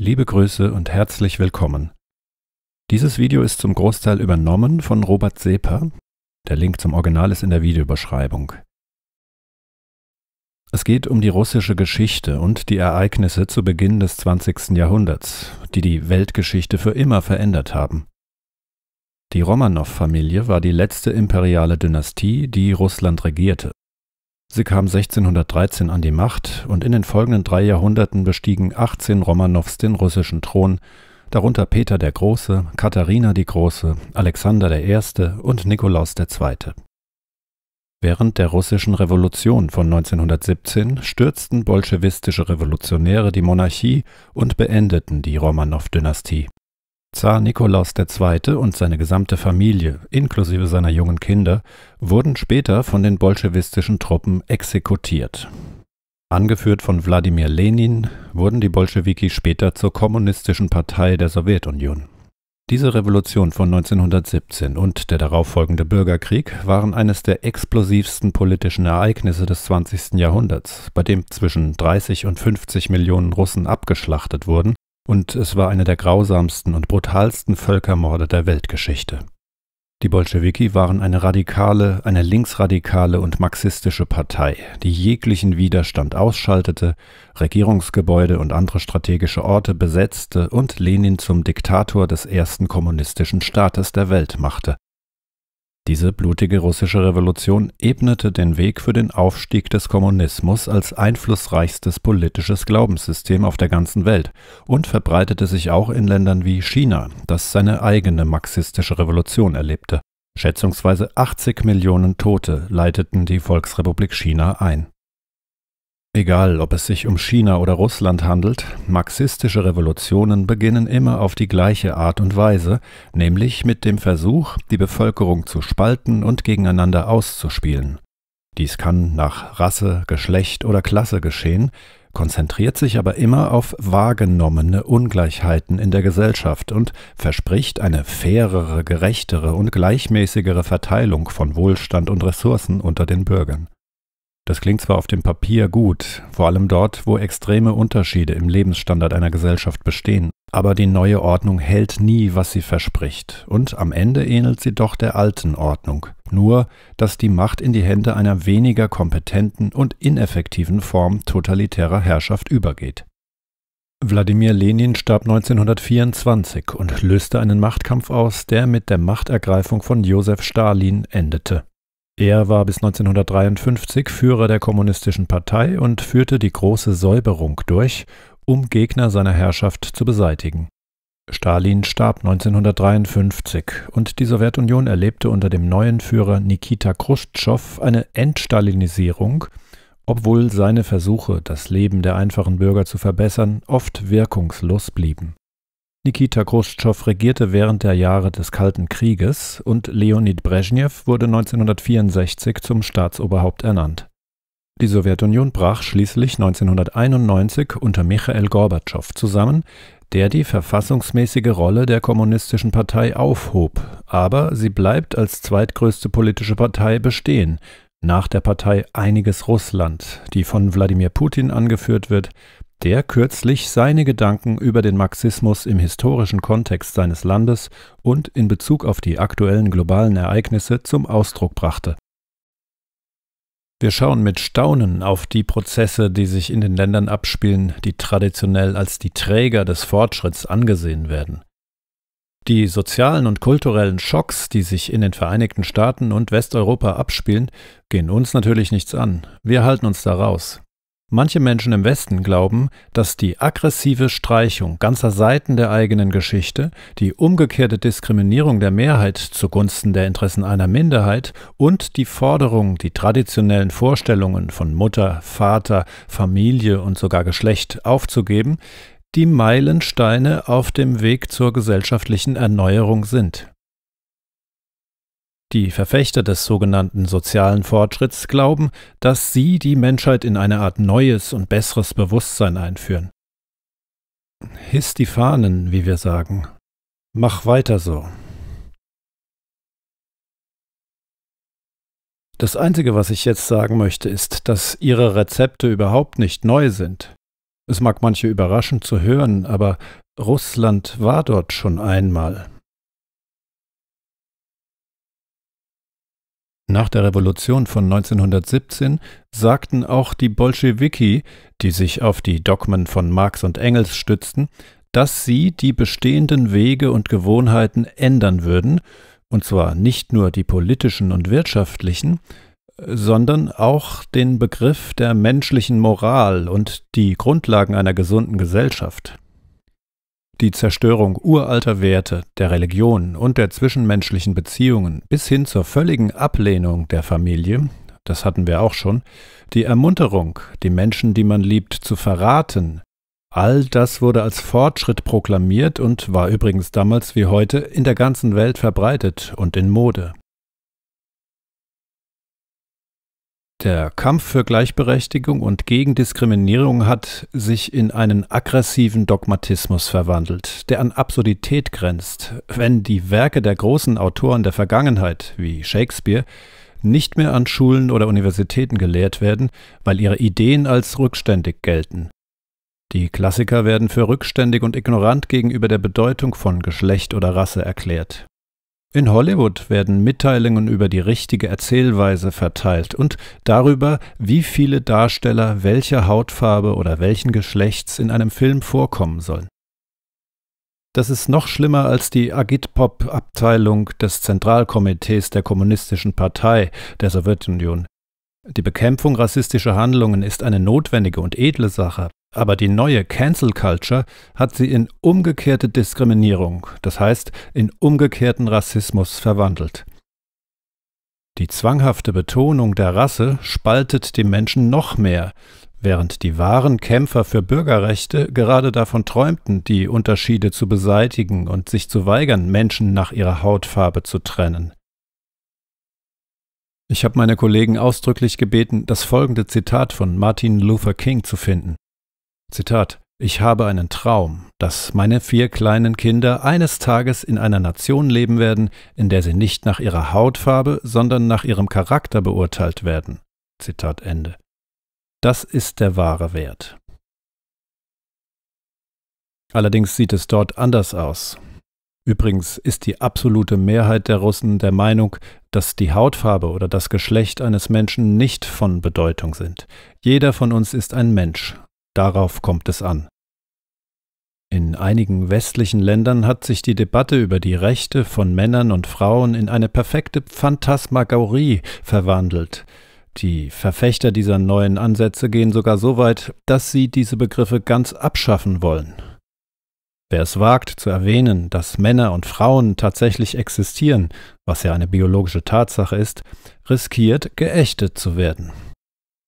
Liebe Grüße und herzlich willkommen. Dieses Video ist zum Großteil übernommen von Robert Seper. Der Link zum Original ist in der Videobeschreibung. Es geht um die russische Geschichte und die Ereignisse zu Beginn des 20. Jahrhunderts, die die Weltgeschichte für immer verändert haben. Die Romanow-Familie war die letzte imperiale Dynastie, die Russland regierte. Sie kam 1613 an die Macht und in den folgenden drei Jahrhunderten bestiegen 18 Romanows den russischen Thron, darunter Peter der Große, Katharina die Große, Alexander I. und Nikolaus II. Während der russischen Revolution von 1917 stürzten bolschewistische Revolutionäre die Monarchie und beendeten die Romanow-Dynastie. Zar Nikolaus II. und seine gesamte Familie, inklusive seiner jungen Kinder, wurden später von den bolschewistischen Truppen exekutiert. Angeführt von Wladimir Lenin wurden die Bolschewiki später zur Kommunistischen Partei der Sowjetunion. Diese Revolution von 1917 und der darauffolgende Bürgerkrieg waren eines der explosivsten politischen Ereignisse des 20. Jahrhunderts, bei dem zwischen 30 und 50 Millionen Russen abgeschlachtet wurden und es war einer der grausamsten und brutalsten Völkermorde der Weltgeschichte. Die Bolschewiki waren eine radikale, eine linksradikale und marxistische Partei, die jeglichen Widerstand ausschaltete, Regierungsgebäude und andere strategische Orte besetzte und Lenin zum Diktator des ersten kommunistischen Staates der Welt machte, diese blutige russische Revolution ebnete den Weg für den Aufstieg des Kommunismus als einflussreichstes politisches Glaubenssystem auf der ganzen Welt und verbreitete sich auch in Ländern wie China, das seine eigene marxistische Revolution erlebte. Schätzungsweise 80 Millionen Tote leiteten die Volksrepublik China ein Egal, ob es sich um China oder Russland handelt, marxistische Revolutionen beginnen immer auf die gleiche Art und Weise, nämlich mit dem Versuch, die Bevölkerung zu spalten und gegeneinander auszuspielen. Dies kann nach Rasse, Geschlecht oder Klasse geschehen, konzentriert sich aber immer auf wahrgenommene Ungleichheiten in der Gesellschaft und verspricht eine fairere, gerechtere und gleichmäßigere Verteilung von Wohlstand und Ressourcen unter den Bürgern. Das klingt zwar auf dem Papier gut, vor allem dort, wo extreme Unterschiede im Lebensstandard einer Gesellschaft bestehen, aber die neue Ordnung hält nie, was sie verspricht, und am Ende ähnelt sie doch der alten Ordnung, nur dass die Macht in die Hände einer weniger kompetenten und ineffektiven Form totalitärer Herrschaft übergeht. Wladimir Lenin starb 1924 und löste einen Machtkampf aus, der mit der Machtergreifung von Josef Stalin endete. Er war bis 1953 Führer der Kommunistischen Partei und führte die große Säuberung durch, um Gegner seiner Herrschaft zu beseitigen. Stalin starb 1953 und die Sowjetunion erlebte unter dem neuen Führer Nikita Khrushchev eine Entstalinisierung, obwohl seine Versuche, das Leben der einfachen Bürger zu verbessern, oft wirkungslos blieben. Nikita Chruschtschow regierte während der Jahre des Kalten Krieges und Leonid Brezhnev wurde 1964 zum Staatsoberhaupt ernannt. Die Sowjetunion brach schließlich 1991 unter Michael Gorbatschow zusammen, der die verfassungsmäßige Rolle der Kommunistischen Partei aufhob, aber sie bleibt als zweitgrößte politische Partei bestehen, nach der Partei Einiges Russland, die von Wladimir Putin angeführt wird, der kürzlich seine Gedanken über den Marxismus im historischen Kontext seines Landes und in Bezug auf die aktuellen globalen Ereignisse zum Ausdruck brachte. Wir schauen mit Staunen auf die Prozesse, die sich in den Ländern abspielen, die traditionell als die Träger des Fortschritts angesehen werden. Die sozialen und kulturellen Schocks, die sich in den Vereinigten Staaten und Westeuropa abspielen, gehen uns natürlich nichts an. Wir halten uns da raus. Manche Menschen im Westen glauben, dass die aggressive Streichung ganzer Seiten der eigenen Geschichte, die umgekehrte Diskriminierung der Mehrheit zugunsten der Interessen einer Minderheit und die Forderung, die traditionellen Vorstellungen von Mutter, Vater, Familie und sogar Geschlecht aufzugeben, die Meilensteine auf dem Weg zur gesellschaftlichen Erneuerung sind. Die Verfechter des sogenannten sozialen Fortschritts glauben, dass sie die Menschheit in eine Art neues und besseres Bewusstsein einführen. Hiss die Fahnen, wie wir sagen. Mach weiter so. Das Einzige, was ich jetzt sagen möchte, ist, dass Ihre Rezepte überhaupt nicht neu sind. Es mag manche überraschend zu hören, aber Russland war dort schon einmal. Nach der Revolution von 1917 sagten auch die Bolschewiki, die sich auf die Dogmen von Marx und Engels stützten, dass sie die bestehenden Wege und Gewohnheiten ändern würden, und zwar nicht nur die politischen und wirtschaftlichen, sondern auch den Begriff der menschlichen Moral und die Grundlagen einer gesunden Gesellschaft. Die Zerstörung uralter Werte, der Religion und der zwischenmenschlichen Beziehungen bis hin zur völligen Ablehnung der Familie, das hatten wir auch schon, die Ermunterung, die Menschen, die man liebt, zu verraten, all das wurde als Fortschritt proklamiert und war übrigens damals wie heute in der ganzen Welt verbreitet und in Mode. Der Kampf für Gleichberechtigung und gegen Diskriminierung hat sich in einen aggressiven Dogmatismus verwandelt, der an Absurdität grenzt, wenn die Werke der großen Autoren der Vergangenheit, wie Shakespeare, nicht mehr an Schulen oder Universitäten gelehrt werden, weil ihre Ideen als rückständig gelten. Die Klassiker werden für rückständig und ignorant gegenüber der Bedeutung von Geschlecht oder Rasse erklärt. In Hollywood werden Mitteilungen über die richtige Erzählweise verteilt und darüber, wie viele Darsteller welcher Hautfarbe oder welchen Geschlechts in einem Film vorkommen sollen. Das ist noch schlimmer als die Agitpop-Abteilung des Zentralkomitees der Kommunistischen Partei der Sowjetunion. Die Bekämpfung rassistischer Handlungen ist eine notwendige und edle Sache, aber die neue Cancel Culture hat sie in umgekehrte Diskriminierung, das heißt in umgekehrten Rassismus verwandelt. Die zwanghafte Betonung der Rasse spaltet die Menschen noch mehr, während die wahren Kämpfer für Bürgerrechte gerade davon träumten, die Unterschiede zu beseitigen und sich zu weigern, Menschen nach ihrer Hautfarbe zu trennen. Ich habe meine Kollegen ausdrücklich gebeten, das folgende Zitat von Martin Luther King zu finden. Zitat Ich habe einen Traum, dass meine vier kleinen Kinder eines Tages in einer Nation leben werden, in der sie nicht nach ihrer Hautfarbe, sondern nach ihrem Charakter beurteilt werden. Zitat Ende. Das ist der wahre Wert. Allerdings sieht es dort anders aus. Übrigens ist die absolute Mehrheit der Russen der Meinung, dass die Hautfarbe oder das Geschlecht eines Menschen nicht von Bedeutung sind. Jeder von uns ist ein Mensch, Darauf kommt es an. In einigen westlichen Ländern hat sich die Debatte über die Rechte von Männern und Frauen in eine perfekte Phantasmagorie verwandelt. Die Verfechter dieser neuen Ansätze gehen sogar so weit, dass sie diese Begriffe ganz abschaffen wollen. Wer es wagt zu erwähnen, dass Männer und Frauen tatsächlich existieren, was ja eine biologische Tatsache ist, riskiert geächtet zu werden.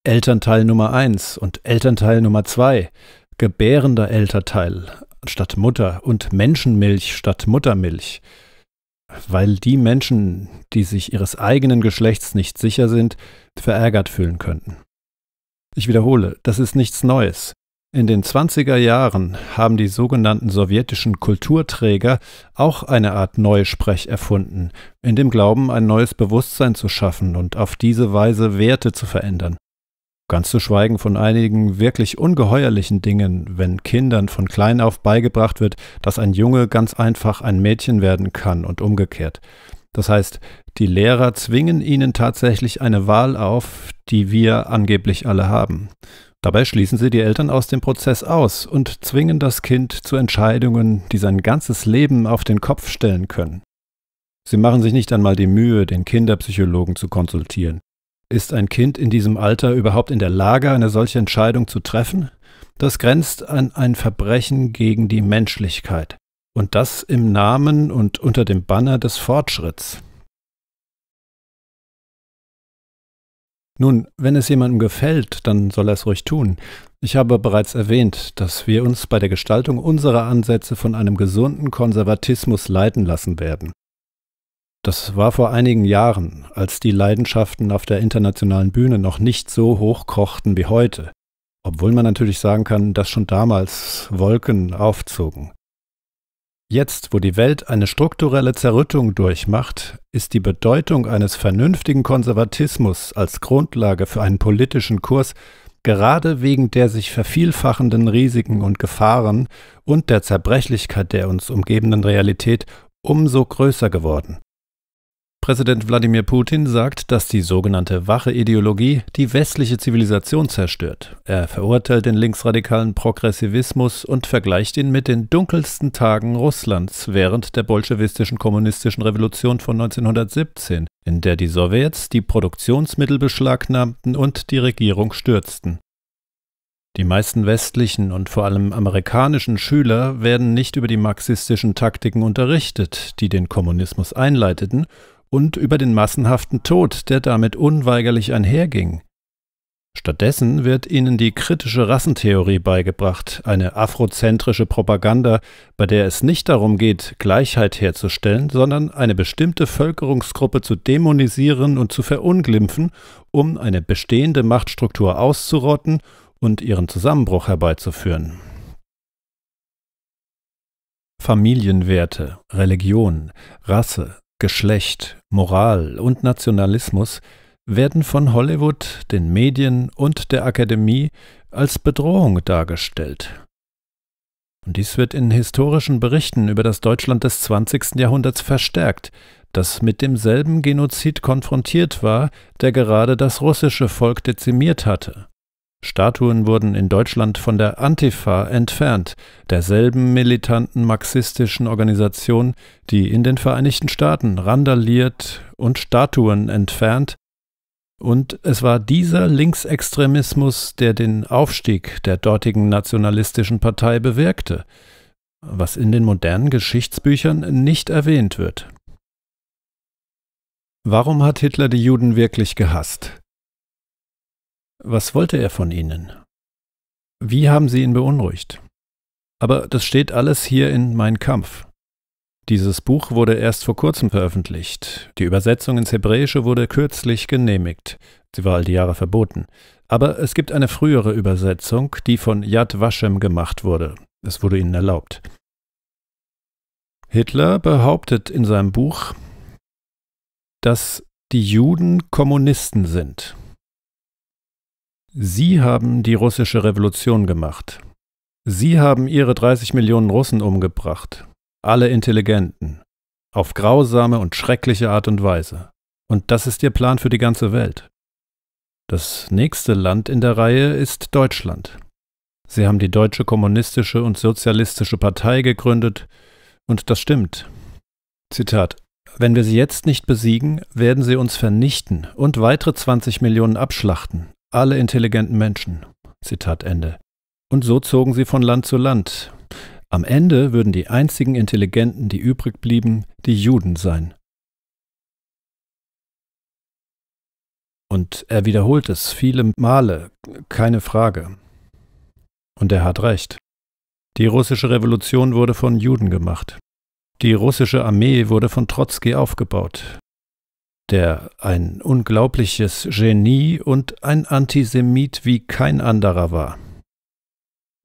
Elternteil Nummer 1 und Elternteil Nummer 2, gebärender Elternteil statt Mutter und Menschenmilch statt Muttermilch, weil die Menschen, die sich ihres eigenen Geschlechts nicht sicher sind, verärgert fühlen könnten. Ich wiederhole, das ist nichts Neues. In den 20er Jahren haben die sogenannten sowjetischen Kulturträger auch eine Art Neusprech erfunden, in dem Glauben, ein neues Bewusstsein zu schaffen und auf diese Weise Werte zu verändern. Ganz zu schweigen von einigen wirklich ungeheuerlichen Dingen, wenn Kindern von klein auf beigebracht wird, dass ein Junge ganz einfach ein Mädchen werden kann und umgekehrt. Das heißt, die Lehrer zwingen ihnen tatsächlich eine Wahl auf, die wir angeblich alle haben. Dabei schließen sie die Eltern aus dem Prozess aus und zwingen das Kind zu Entscheidungen, die sein ganzes Leben auf den Kopf stellen können. Sie machen sich nicht einmal die Mühe, den Kinderpsychologen zu konsultieren. Ist ein Kind in diesem Alter überhaupt in der Lage, eine solche Entscheidung zu treffen? Das grenzt an ein Verbrechen gegen die Menschlichkeit. Und das im Namen und unter dem Banner des Fortschritts. Nun, wenn es jemandem gefällt, dann soll er es ruhig tun. Ich habe bereits erwähnt, dass wir uns bei der Gestaltung unserer Ansätze von einem gesunden Konservatismus leiten lassen werden. Das war vor einigen Jahren, als die Leidenschaften auf der internationalen Bühne noch nicht so hoch kochten wie heute, obwohl man natürlich sagen kann, dass schon damals Wolken aufzogen. Jetzt, wo die Welt eine strukturelle Zerrüttung durchmacht, ist die Bedeutung eines vernünftigen Konservatismus als Grundlage für einen politischen Kurs gerade wegen der sich vervielfachenden Risiken und Gefahren und der Zerbrechlichkeit der uns umgebenden Realität umso größer geworden. Präsident Wladimir Putin sagt, dass die sogenannte wache Ideologie die westliche Zivilisation zerstört. Er verurteilt den linksradikalen Progressivismus und vergleicht ihn mit den dunkelsten Tagen Russlands während der bolschewistischen kommunistischen Revolution von 1917, in der die Sowjets die Produktionsmittel beschlagnahmten und die Regierung stürzten. Die meisten westlichen und vor allem amerikanischen Schüler werden nicht über die marxistischen Taktiken unterrichtet, die den Kommunismus einleiteten, und über den massenhaften Tod, der damit unweigerlich einherging. Stattdessen wird ihnen die kritische Rassentheorie beigebracht, eine afrozentrische Propaganda, bei der es nicht darum geht, Gleichheit herzustellen, sondern eine bestimmte Völkerungsgruppe zu dämonisieren und zu verunglimpfen, um eine bestehende Machtstruktur auszurotten und ihren Zusammenbruch herbeizuführen. Familienwerte, Religion, Rasse, Geschlecht, Moral und Nationalismus werden von Hollywood, den Medien und der Akademie als Bedrohung dargestellt. Und dies wird in historischen Berichten über das Deutschland des 20. Jahrhunderts verstärkt, das mit demselben Genozid konfrontiert war, der gerade das russische Volk dezimiert hatte. Statuen wurden in Deutschland von der Antifa entfernt, derselben militanten marxistischen Organisation, die in den Vereinigten Staaten randaliert und Statuen entfernt, und es war dieser Linksextremismus, der den Aufstieg der dortigen nationalistischen Partei bewirkte, was in den modernen Geschichtsbüchern nicht erwähnt wird. Warum hat Hitler die Juden wirklich gehasst? Was wollte er von ihnen? Wie haben sie ihn beunruhigt? Aber das steht alles hier in Mein Kampf. Dieses Buch wurde erst vor kurzem veröffentlicht. Die Übersetzung ins Hebräische wurde kürzlich genehmigt. Sie war all die Jahre verboten. Aber es gibt eine frühere Übersetzung, die von Yad Vashem gemacht wurde. Es wurde ihnen erlaubt. Hitler behauptet in seinem Buch, dass die Juden Kommunisten sind. Sie haben die russische Revolution gemacht. Sie haben ihre 30 Millionen Russen umgebracht. Alle Intelligenten. Auf grausame und schreckliche Art und Weise. Und das ist ihr Plan für die ganze Welt. Das nächste Land in der Reihe ist Deutschland. Sie haben die Deutsche Kommunistische und Sozialistische Partei gegründet, und das stimmt. Zitat Wenn wir sie jetzt nicht besiegen, werden sie uns vernichten und weitere 20 Millionen abschlachten, alle intelligenten Menschen. Zitat Ende. Und so zogen sie von Land zu Land. Am Ende würden die einzigen Intelligenten, die übrig blieben, die Juden sein. Und er wiederholt es viele Male, keine Frage. Und er hat recht. Die russische Revolution wurde von Juden gemacht. Die russische Armee wurde von Trotzki aufgebaut der ein unglaubliches Genie und ein Antisemit wie kein anderer war.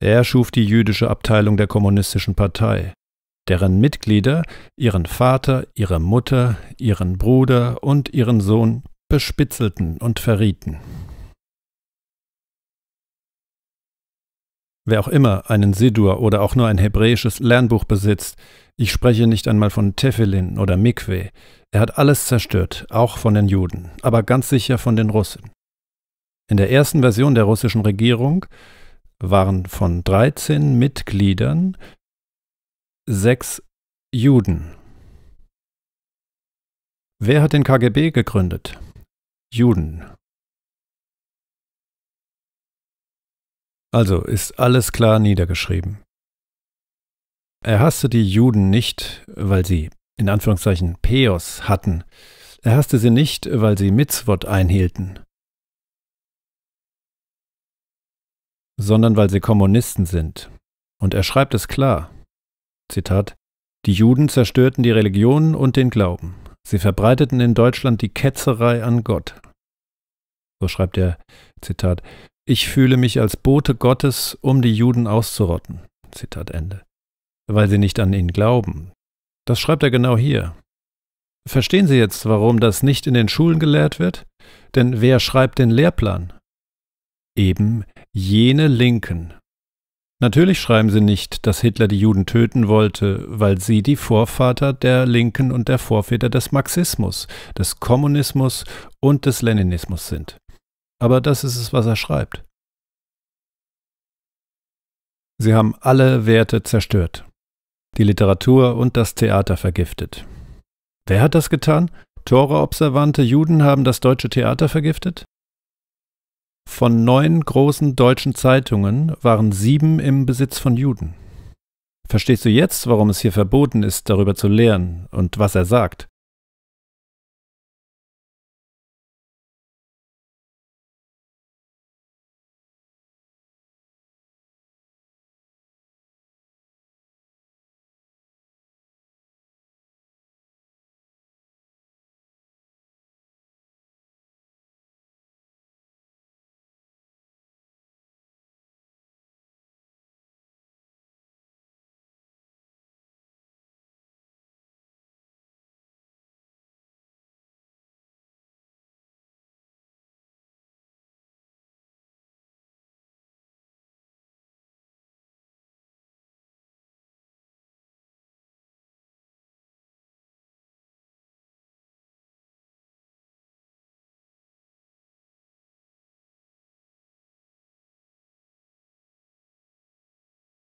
Er schuf die jüdische Abteilung der Kommunistischen Partei, deren Mitglieder ihren Vater, ihre Mutter, ihren Bruder und ihren Sohn bespitzelten und verrieten. Wer auch immer einen Sidur oder auch nur ein hebräisches Lernbuch besitzt, ich spreche nicht einmal von Tefillin oder Mikwe, er hat alles zerstört, auch von den Juden, aber ganz sicher von den Russen. In der ersten Version der russischen Regierung waren von 13 Mitgliedern sechs Juden. Wer hat den KGB gegründet? Juden. Also ist alles klar niedergeschrieben. Er hasste die Juden nicht, weil sie in Anführungszeichen Peos hatten. Er hasste sie nicht, weil sie Mitzvot einhielten, sondern weil sie Kommunisten sind. Und er schreibt es klar. Zitat Die Juden zerstörten die Religion und den Glauben. Sie verbreiteten in Deutschland die Ketzerei an Gott. So schreibt er, Zitat, ich fühle mich als Bote Gottes, um die Juden auszurotten. Zitat Ende. Weil sie nicht an ihn glauben. Das schreibt er genau hier. Verstehen Sie jetzt, warum das nicht in den Schulen gelehrt wird? Denn wer schreibt den Lehrplan? Eben jene Linken. Natürlich schreiben sie nicht, dass Hitler die Juden töten wollte, weil sie die Vorvater der Linken und der Vorväter des Marxismus, des Kommunismus und des Leninismus sind. Aber das ist es, was er schreibt. Sie haben alle Werte zerstört, die Literatur und das Theater vergiftet. Wer hat das getan? Tore-observante Juden haben das deutsche Theater vergiftet? Von neun großen deutschen Zeitungen waren sieben im Besitz von Juden. Verstehst du jetzt, warum es hier verboten ist, darüber zu lehren und was er sagt?